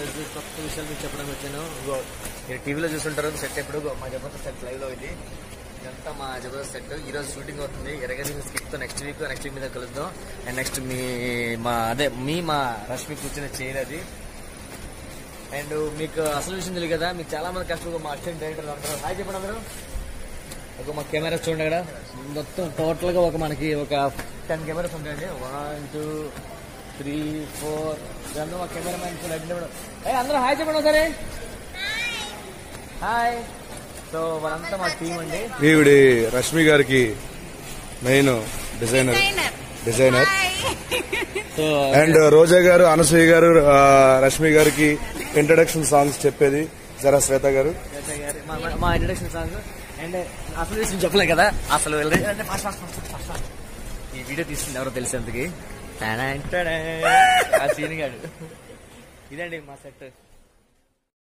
ఈరోజు కొత్త విషయాలు మీకు చెప్పడానికి వచ్చాను. ఇగో మీరు టీవీలో చూస్తుంటారు సెట్ ఎప్పుడు? మా జబర్దస్త్ సెట్ లైవ్లో ఇది. ఇదంతా మా జబర్దస్త్ సెట్ ఈ రోజు షూటింగ్ అవుతుంది. ఎరగది స్కిప్తో నెక్స్ట్ వీక్ నెక్స్ట్ వీక్ మీద కలుద్దాం. అండ్ నెక్స్ట్ మీ మా అదే మీ మా రష్మి కూర్చునే చైర్ అది. అండ్ మీకు అసలు విషయం తెలియదు కదా మీకు చాలా మంది కష్టం మా అసిస్టెంట్ డైరెక్టర్ అంటారు. హాయ్ చెప్పండి అందరూ. ఒక మా కెమెరాస్ చూడండి ఇక్కడ మొత్తం టోటల్గా ఒక మనకి ఒక టెన్ కెమెరాస్ ఉంటాయండి. One two three four. ఇదంతా మా కెమెరా మ్యాన్ ఏ అందరూ హాయ్ చెప్పండి సరే హాయ్. సో వాళ్ళంతా మా టీం అండి. ఈవిడి రష్మి గారికి main designer. Designer. So and Roja గారు అనసూయ గారు ఆ, రష్మి గారికి ఇంట్రడక్షన్ సాంగ్స్ చెప్పేది జరా శ్వేత గారు. శ్వేత గారి. మా- ఇంట్రడక్షన్ సాంగ్ అండ్ అసలు విషయం చెప్పలే కదా. అసలు వెళ్ళి- అంటే. ఈ వీడియో తీసింది ఎవరో తెలిసేందుకు ఆ సీన్ గాడు ఇదండి మా సెట్